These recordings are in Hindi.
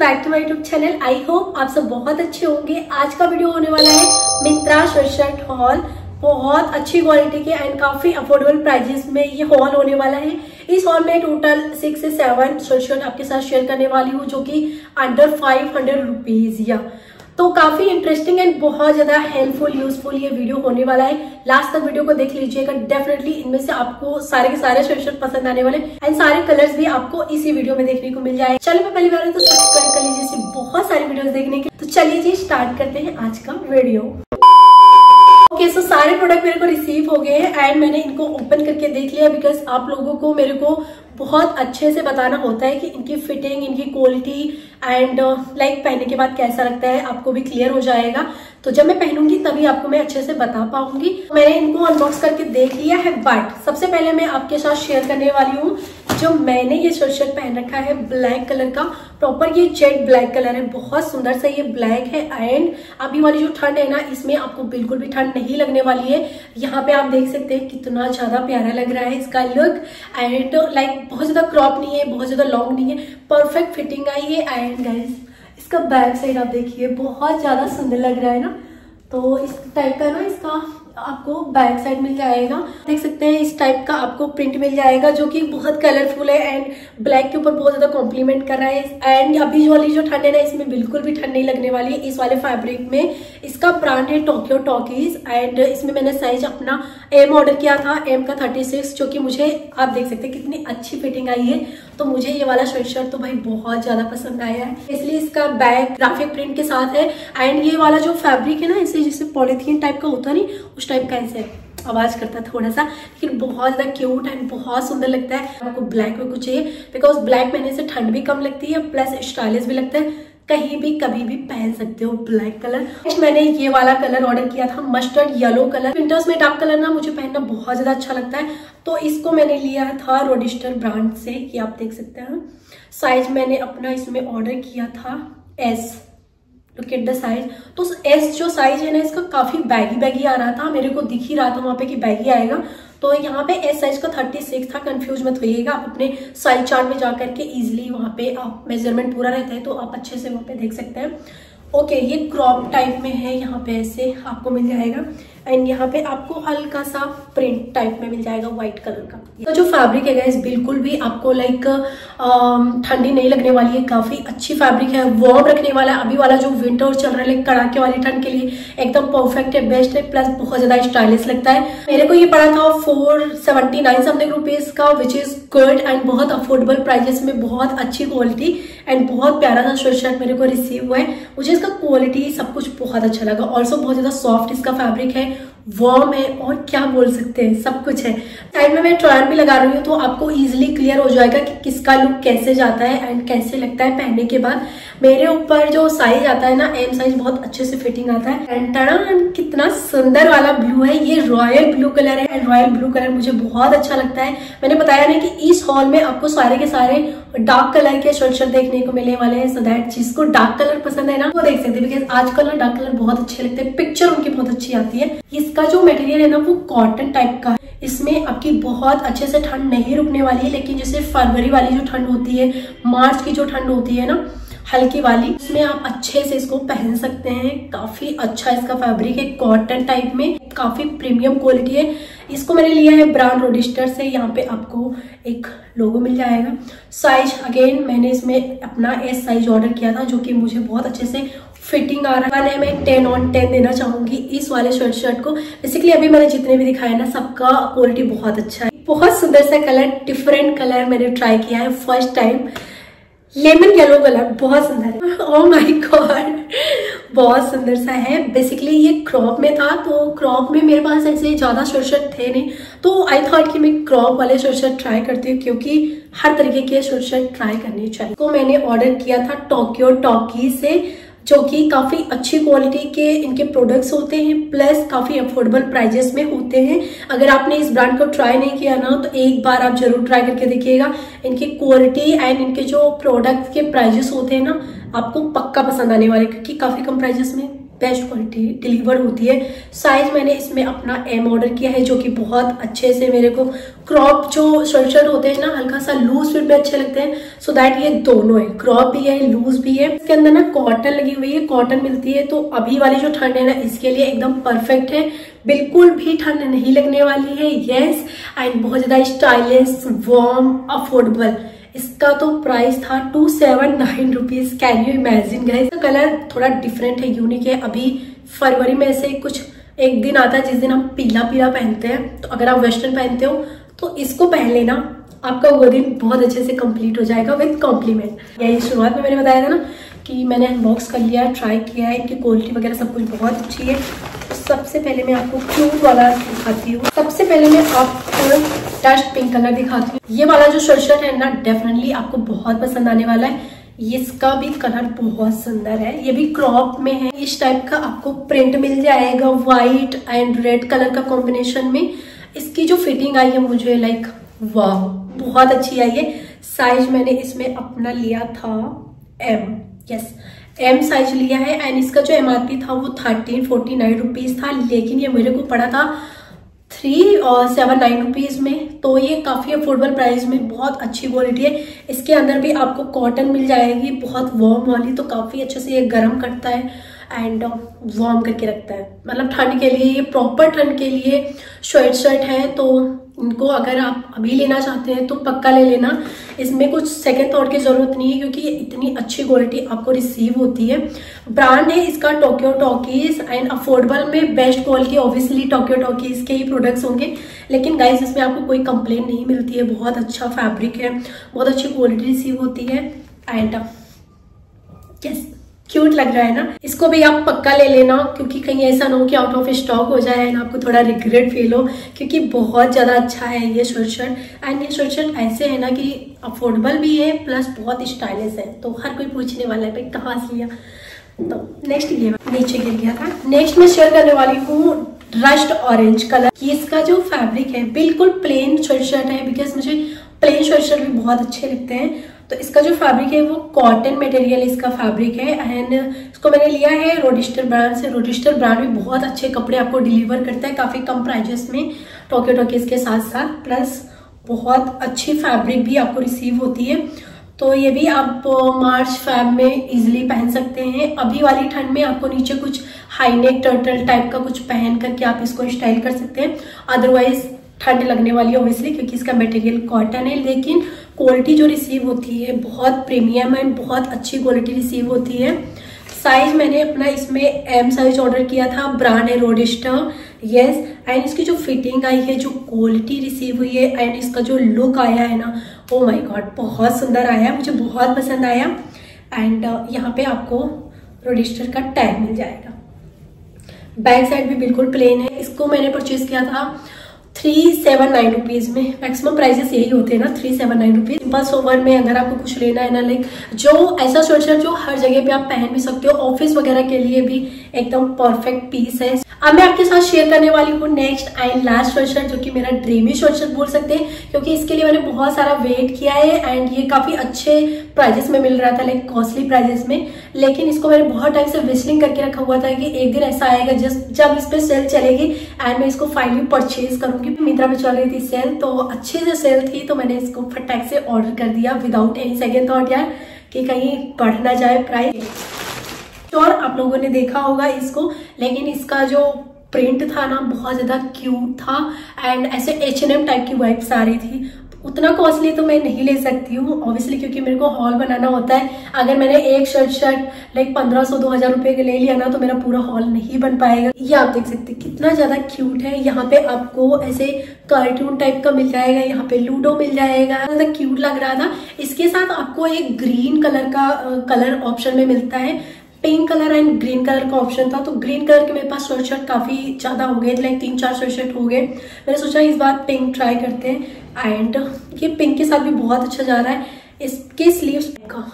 Back to my YouTube channel I hope आप सब बहुत अच्छे होंगे। आज का वीडियो होने वाला है मिंत्रा शर्ट हॉल बहुत अच्छी क्वालिटी के एंड काफ़ी अफोर्डेबल प्राइजेस में ये हॉल होने वाला है। इस हॉल में टोटल सिक्स से सेवन शर्ट आपके साथ शेयर करने वाली हूँ, जो कि अंडर फाइव हंड्रेड रुपीज़ या। तो काफ़ी इंटरेस्टिंग एंड बहुत ज़्यादा हेल्पफुल यूजफुल ये वीडियो होने वाला है। लास्ट तक वीडियो को देख लीजिएगा डेफिनेटली इनमें से आपको सारे के सारे स्वेटशर्ट पसंद आने वाले एंड सारे कलर्स भी आपको इसी वीडियो में देखने को मिल जाए। चल मैं पहली बार तो सब्सक्राइब कर लीजिए बहुत सारी वीडियो देखने के तो चलिए जी स्टार्ट करते हैं आज का video okay okay, so so सारे प्रोडक्ट मेरे को रिसीव हो गए हैं एंड मैंने इनको ओपन करके देख लिया बिकॉज़ आप लोगों को मेरे को बहुत अच्छे से बताना होता है कि इनकी फिटिंग इनकी क्वालिटी एंड लाइक पहनने के बाद कैसा लगता है आपको भी क्लियर हो जाएगा। तो जब मैं पहनूँगी तभी आपको मैं अच्छे से बता पाऊँगी। मैंने इनको अनबॉक्स करके देख लिया है बट सबसे पहले मैं आपके साथ शेयर करने वाली हूँ जो मैंने ये शर्ट पहन रखा है ब्लैक कलर का प्रॉपर ये जेट ब्लैक कलर है, बहुत सुंदर सा ये ब्लैक है एंड अभी वाली जो ठंड है ना, इसमें आपको बिल्कुल भी ठंड नहीं लगने वाली है। यहाँ पे आप देख सकते हैं, कितना ज़्यादा प्यारा लग रहा है इसका लुक एंड लाइक बहुत ज़्यादा क्रॉप नहीं है, बहुत ज़्यादा लॉन्ग नहीं है परफेक्ट फिटिंग आई है एंड गाइज़ इसका बैक साइड आप देखिए, बहुत ज़्यादा सुंदर लग रहा है ना। तो इस टाइप का ना इसका आपको बैक साइड मिल जाएगा। देख सकते हैं इस टाइप का आपको प्रिंट मिल जाएगा, जो कि बहुत कलरफुल है एंड ब्लैक के ऊपर बहुत ज़्यादा कॉम्प्लीमेंट कर रहा है। एंड अभी वाली जो ठंड है ना, इसमें बिल्कुल भी ठंड नहीं लगने वाली है, इस वाले फैब्रिक में। इसका ब्रांड है टोक्यो टॉकीज एंड इसमें मैंने साइज़ अपना एम ऑर्डर किया था एम का थर्टी सिक्स जो कि मुझे, आप देख सकते हैं कितनी अच्छी फिटिंग आई है। तो मुझे ये वाला शर्ट तो भाई बहुत ज़्यादा पसंद आया है। इसलिए इसका बैग ग्राफिक प्रिंट के साथ है। एंड ये वाला जो फैब्रिक है ना, इसे जिसे पॉलिथीन टाइप का होता नहीं, उस टाइप का ऐसे आवाज़ करता है थोड़ा सा लेकिन बहुत ज़्यादा क्यूट एंड बहुत सुंदर लगता है। आपको ब्लैक में कुछ चाहिए बिकॉज़ ब्लैक पहनने से ठंड भी कम लगती है प्लस स्टाइलिश भी लगता है। कहीं भी, कभी भी पहन सकते हो ब्लैक कलर मैंने ये वाला कलर ऑर्डर किया था मस्टर्ड येलो कलर विंटर्स में डार्क कलर ना मुझे पहनना बहुत ज़्यादा अच्छा लगता है। तो इसको मैंने लिया था रोडिस्टर ब्रांड से, ये आप देख सकते हैं। साइज़ मैंने अपना इसमें ऑर्डर किया था एस लुक द साइज़ तो एस जो साइज़ है ना, इसका काफ़ी बैगी बैगी आ रहा था। मेरे को दिख ही रहा था वहाँ पे कि बैगी आएगा। तो यहाँ पे एस साइज़ का थर्टी सिक्स था कंफ्यूज मत होइएगा। आप अपने साइज़ चार्ट में जा करके इजिली वहाँ पे आप मेज़रमेंट पूरा रहता है तो आप अच्छे से वहाँ पे देख सकते हैं। ओके ये क्रॉप टाइप में है, यहाँ पे ऐसे आपको मिल जाएगा। एंड यहाँ पे आपको हल्का सा प्रिंट टाइप में मिल जाएगा व्हाइट कलर का। तो जो फैब्रिक है गैस बिल्कुल भी आपको लाइक ठंडी नहीं लगने वाली है, काफ़ी अच्छी फैब्रिक है वार्म रखने वाला है अभी वाला जो विंटर चल रहा है लाइक कड़ाके वाली ठंड के लिए, एकदम परफेक्ट है बेस्ट है प्लस बहुत ज़्यादा स्टाइलिश लगता है। मेरे को ये पड़ा था four seventy nine something rupees का विच इज़ गुड एंड बहुत अफोर्डेबल प्राइजेस में बहुत अच्छी क्वालिटी एंड बहुत प्यारा सा शर्ट शर्ट मेरे को रिसीव हुआ है। मुझे इसका क्वालिटी सब कुछ बहुत अच्छा लगा। ऑल्सो बहुत ज़्यादा सॉफ्ट इसका फैब्रिक है। वॉर्म है और क्या बोल सकते हैं? सब कुछ है। साइड में मैं ट्रायल भी लगा रही हूँ तो आपको इजिली क्लियर हो जाएगा कि किसका लुक कैसे जाता है एंड कैसे लगता है पहनने के बाद। मेरे ऊपर जो साइज़ आता है ना एम साइज़ बहुत अच्छे से फिटिंग आता है। एंड टड़ा कितना सुंदर वाला ब्लू है, ये रॉयल ब्लू कलर है। एंड रॉयल ब्लू कलर मुझे बहुत अच्छा लगता है। मैंने बताया ना कि इस हॉल में आपको सारे के सारे डार्क कलर के शर्ट देखने को मिलने वाले हैं। सो दैट जिसको डार्क कलर पसंद है ना, वो देख सकते हैं। बिकॉज़ आजकल ना डार्क कलर बहुत अच्छे लगते हैं। पिक्चर उनकी बहुत अच्छी आती है। इसका जो मटेरियल है ना, वो कॉटन टाइप का है। इसमें आपकी बहुत अच्छे से ठंड नहीं रुकने वाली है, लेकिन जैसे फरवरी वाली जो ठंड होती है, मार्च की जो ठंड होती है ना हल्की वाली। इसमें आप अच्छे से इसको पहन सकते हैं। काफ़ी अच्छा इसका फैब्रिक है कॉटन टाइप में। काफ़ी प्रीमियम क्वालिटी है। इसको मैंने लिया है ब्रांड रोडिस्टर से। यहाँ पे आपको एक लोगो मिल जाएगा। साइज़ अगेन मैंने इसमें अपना एस साइज़ ऑर्डर किया था, जो कि मुझे बहुत अच्छे से फिटिंग आ रहा है। मैं टेन ऑन टेन देना चाहूँगी इस वाले शर्ट शर्ट को। बेसिकली अभी मैंने जितने भी दिखाए ना, सबका क्वालिटी बहुत अच्छा है। बहुत सुंदर सा कलर डिफरेंट कलर मैंने ट्राई किया है first time lemon yellow colour बहुत सुंदर है। ओ माय गॉड बहुत सुंदर सा है। बेसिकली ये क्रॉप में था तो क्रॉप में मेरे पास ऐसे ज़्यादा शर्ट शर्ट थे नहीं। तो आई थॉट कि मैं क्रॉप वाले शर्ट शर्ट ट्राई करती हूँ, क्योंकि हर तरीके के शर्ट शर्ट ट्राई करनी चाहिए। तो मैंने ऑर्डर किया था टोक्यो टॉकी से। जो कि काफ़ी अच्छी क्वालिटी के इनके प्रोडक्ट्स होते हैं प्लस काफ़ी अफोर्डेबल प्राइजेस में होते हैं। अगर आपने इस ब्रांड को ट्राई नहीं किया ना तो एक बार आप ज़रूर ट्राई करके देखिएगा। इनकी क्वालिटी एंड इनके जो प्रोडक्ट के प्राइजेस होते हैं ना, आपको पक्का पसंद आने वाले, क्योंकि काफ़ी कम प्राइजेस में। बेस्ट क्वालिटी डिलीवर होती है। साइज़ मैंने इसमें अपना एम ऑर्डर किया है, जो कि बहुत अच्छे से मेरे को क्रॉप जो शर्ट शर्ट होते हैं ना हल्का सा लूज फिट में अच्छे लगते हैं। सो दैट ये दोनों है क्रॉप भी है लूज भी है। इसके अंदर ना कॉटन लगी हुई है कॉटन मिलती है तो अभी वाली जो ठंड है ना, इसके लिए एकदम परफेक्ट है। बिल्कुल भी ठंड नहीं लगने वाली है। येस एंड बहुत ज़्यादा स्टाइलिश वार्म अफोर्डेबल इसका तो प्राइस था two seven nine rupees can you imagine guys colour थोड़ा डिफरेंट है यूनिक है. अभी फरवरी में से कुछ एक दिन आता है, जिस दिन हम पीला पीला पहनते हैं तो अगर आप वेस्टर्न पहनते हो तो इसको पहन लेना. आपका वो दिन बहुत अच्छे से कंप्लीट हो जाएगा विद कॉम्प्लीमेंट यही शुरुआत में मैंने बताया था ना कि मैंने अनबॉक्स कर लिया ट्राई किया है, इनकी क्वालिटी वगैरह सब कुछ बहुत अच्छी है. सबसे पहले मैं आपको क्यूट वाला दिखाती हूँ। सबसे पहले मैं आपको डस्ट पिंक कलर दिखाती हूँ। ये वाला जो शर्ट है ना डेफिनेटली आपको बहुत पसंद आने वाला है। इसका भी कलर बहुत सुंदर है। ये भी क्रॉप में है। इस टाइप का आपको प्रिंट मिल जाएगा व्हाइट एंड रेड कलर का कॉम्बिनेशन में। इसकी जो फिटिंग आई है मुझे लाइक वाह बहुत अच्छी आई है। साइज़ मैंने इसमें अपना लिया था एम यस एम साइज़ लिया है एंड इसका जो एमआरपी था वो थर्टीन फोर्टी नाइन रुपीज़ था, लेकिन ये मेरे को पड़ा था थ्री और सेवन नाइन रुपीज़ में। तो ये काफ़ी अफोर्डेबल प्राइस में बहुत अच्छी क्वालिटी है। इसके अंदर भी आपको कॉटन मिल जाएगी, बहुत वार्म वाली तो काफ़ी अच्छे से ये गर्म करता है। एंड वार्म करके रखता है। मतलब ठंड के लिए, ये प्रॉपर ठंड के लिए शर्ट शर्ट है तो इनको अगर आप अभी लेना चाहते हैं तो पक्का ले लेना। इसमें कुछ सेकेंड थॉट की ज़रूरत नहीं है, क्योंकि इतनी अच्छी क्वालिटी आपको रिसीव होती है। ब्रांड है इसका टोक्यो टॉकीज एंड अफोर्डेबल में best quality obviously Tokyo Talkies के ही प्रोडक्ट्स होंगे। लेकिन गाइस इसमें आपको कोई कंप्लेन नहीं मिलती है। बहुत अच्छा फैब्रिक है, बहुत अच्छी क्वालिटी रिसीव होती है। एंड यस क्यूट लग रहा है ना, इसको भी आप पक्का ले लेना, क्योंकि कहीं ऐसा ना हो कि आउट ऑफ़ स्टॉक हो जाए एंड आपको थोड़ा रिग्रेट फील हो, क्योंकि बहुत ज़्यादा अच्छा है ये शर्ट शर्ट एंड ये शर्ट शर्ट ऐसे है ना कि अफोर्डेबल भी है प्लस बहुत स्टाइलिश है. तो हर कोई पूछने वाला है, भाई कहाँ से लिया? तो नेक्स्ट ये, नीचे गिर गया था. नेक्स्ट मैं शेयर करने वाली हूँ रस्ट ऑरेंज कलर की इसका जो फैब्रिक है, बिल्कुल प्लेन शर्ट शर्ट है बिकॉज़ मुझे प्लेन शर्ट शर्ट भी बहुत अच्छे लगते हैं. तो इसका जो फैब्रिक है वो कॉटन मटेरियल इसका फैब्रिक है एंड इसको मैंने लिया है रोडिस्टर ब्रांड से। रोडिस्टर ब्रांड भी बहुत अच्छे कपड़े आपको डिलीवर करता है, काफ़ी कम प्राइजेस में टोके टोके के साथ साथ प्लस बहुत अच्छी फैब्रिक भी आपको रिसीव होती है। तो ये भी आप मार्च फैब में इजिली पहन सकते हैं। अभी वाली ठंड में आपको नीचे कुछ हाईनेक टर्टल टाइप का कुछ पहन करके आप इसको स्टाइल कर सकते हैं। अदरवाइज़ ठंड लगने वाली है ओबियसली क्योंकि इसका मटेरियल कॉटन है। लेकिन क्वालिटी जो रिसीव होती है बहुत प्रीमियम एंड बहुत अच्छी क्वालिटी रिसीव होती है। साइज़ मैंने अपना इसमें एम साइज़ ऑर्डर किया था ब्रांड है रोडिस्टर यस एंड इसकी जो फिटिंग आई है जो क्वालिटी रिसीव हुई है एंड इसका जो लुक आया है ना ओ माय गॉड बहुत सुंदर आया मुझे बहुत पसंद आया। एंड uh, यहाँ पे आपको रोडिस्टर का टैग मिल जाएगा। बैक साइड भी बिल्कुल प्लेन है इसको मैंने परचेज किया था। थ्री सेवन नाइन रुपीज़ में। मैक्सिमम प्राइसेस यही होते हैं ना three seven nine rupees simple sober में अगर आपको कुछ लेना है ना लाइक जो ऐसा स्वेटर जो हर जगह पे आप पहन भी सकते हो ऑफ़िस वगैरह के लिए भी एकदम परफेक्ट पीस है। अब मैं आपके साथ शेयर करने वाली हूँ नेक्स्ट एंड लास्ट स्वेटशर्ट जो कि मेरा ड्रीमी स्वेटशर्ट बोल सकते हैं, क्योंकि इसके लिए मैंने बहुत सारा वेट किया है एंड ये काफ़ी अच्छे प्राइजेस में मिल रहा था लाइक कॉस्टली प्राइजेस में। लेकिन इसको मैंने बहुत टाइम से विस्लिंग करके रखा हुआ था कि एक दिन ऐसा आएगा जस्ट जब इस पे सेल चलेगी एंड मैं इसको फाइनली परचेज करूँगी मिंत्रा पे चल रही थी सेल तो अच्छे से सेल थी तो मैंने इसको फटाक से ऑर्डर कर दिया विदाउट एनी सेकेंड थॉट यार, कि कहीं बढ़ ना जाए प्राइस और आप लोगों ने देखा होगा इसको, लेकिन इसका जो प्रिंट था ना, बहुत ज़्यादा क्यूट था एंड ऐसे एच एन एम टाइप की वाइब्स आ रही थी। उतना कॉस्टली तो मैं नहीं ले सकती हूँ ऑब्वियसली क्योंकि मेरे को हॉल बनाना होता है। अगर मैंने एक शर्ट शर्ट लाइक पंद्रह सौ, दो हज़ार रुपए के ले लिया ना तो मेरा पूरा हॉल नहीं बन पाएगा। ये आप देख सकते कितना ज़्यादा क्यूट है। यहाँ पे आपको ऐसे कार्टून टाइप का मिल जाएगा, यहाँ पे लूडो मिल जाएगा। ज़्यादा क्यूट लग रहा था। इसके साथ आपको एक ग्रीन कलर का कलर ऑप्शन में मिलता है। Pink colour and green colour का ऑप्शन था तो ग्रीन कलर के मेरे पास स्वेट शर्ट काफ़ी ज़्यादा हो गए लाइक तीन चार स्वेट शर्ट हो गए। मैंने सोचा इस बार पिंक ट्राई करते हैं। एंड ये पिंक के साथ भी बहुत अच्छा जा रहा है। इसके स्लीव्स का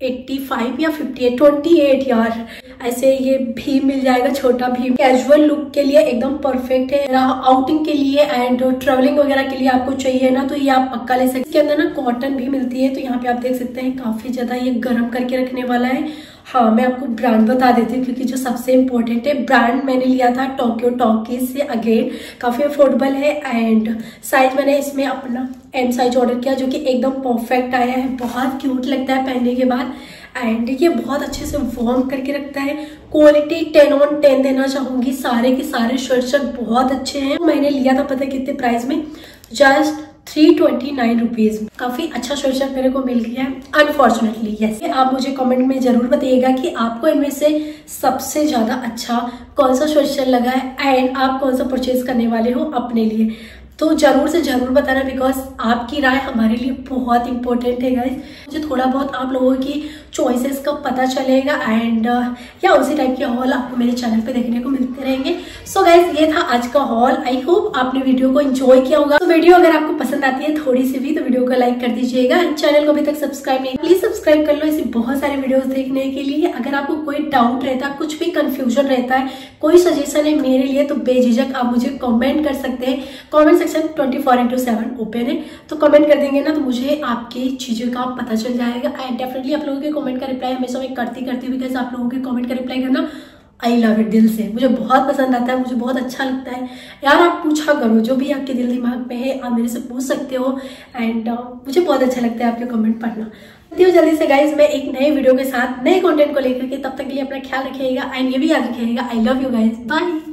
85 या 58 28 यार। ऐसे ये भी मिल जाएगा, छोटा भी। कैजुअल लुक के लिए एकदम परफेक्ट है। आउटिंग के लिए एंड ट्रेवलिंग वगैरह के लिए आपको चाहिए ना तो ये आप पक्का ले सकते हैं। इसके अंदर ना कॉटन भी मिलती है तो यहाँ पे आप देख सकते हैं, काफ़ी ज़्यादा ये गर्म करके रखने वाला है। हाँ मैं आपको ब्रांड बता देती हूँ, क्योंकि जो सबसे इम्पोर्टेंट है ब्रांड मैंने लिया था टोक्यो टॉकीज से अगेन काफ़ी अफोर्डेबल है एंड साइज़ मैंने इसमें अपना एम साइज़ ऑर्डर किया, जो कि एकदम परफेक्ट आया है, बहुत क्यूट लगता है पहनने के बाद एंड ये बहुत अच्छे से वार्म करके रखता है। क्वालिटी टेन ऑन टेन देना चाहूँगी, सारे के सारे शर्ट शर्ट बहुत अच्छे हैं। मैंने लिया था, पता कितने प्राइस में? Just three twenty nine rupees काफ़ी अच्छा शर्ट मेरे को मिल गया है अनफॉर्चुनेटली यस आप मुझे कमेंट में ज़रूर बताइएगा कि आपको इनमें से सबसे ज़्यादा अच्छा कौन सा शर्ट लगा है एंड आप कौन सा परचेज करने वाले हो अपने लिए। तो ज़रूर से ज़रूर बताना बिकॉज़ आपकी राय हमारे लिए बहुत इंपॉर्टेंट है गाइज़ मुझे थोड़ा बहुत आप लोगों की चॉइसेस का पता चलेगा एंड uh, या उसी टाइप के हॉल आपको मेरे चैनल पे देखने को मिलते रहेंगे। सो so गाइज़ ये था आज का हॉल आई होप आपने वीडियो को एंजॉय किया होगा। तो so वीडियो अगर आपको पसंद आती है थोड़ी सी भी तो वीडियो को लाइक कर दीजिएगा। एंड चैनल को अभी तक सब्सक्राइब नहीं प्लीज़ सब्सक्राइब कर लो ऐसी बहुत सारे वीडियो देखने के लिए। अगर आपको कोई डाउट रहता है कुछ भी कंफ्यूजन रहता है कोई सजेशन है मेरे लिए तो बेझिझक आप मुझे कॉमेंट कर सकते हैं। Comment section twenty four into seven open है। तो कमेंट कर देंगे ना तो मुझे आपकी चीज़ों का पता चल जाएगा। एंड डेफिनेटली आप लोगों के कमेंट का रिप्लाई हमेशा मैं करती करती हूँ बिकॉज़ आप लोगों के कमेंट का रिप्लाई करना आई लव इट दिल से। मुझे बहुत पसंद आता है मुझे बहुत अच्छा लगता है। यार आप पूछा करो जो भी आपके दिल दिमाग में है आप मेरे से पूछ सकते हो एंड uh, मुझे बहुत अच्छा लगता है आपके कमेंट पढ़ना। तो जल्दी से गाइज़ मैं एक नए वीडियो के साथ नए कंटेंट को लेकर के। तब तक के लिए अपना ख्याल रखिएगा एंड ये भी याद रखिएगा I love you guys bye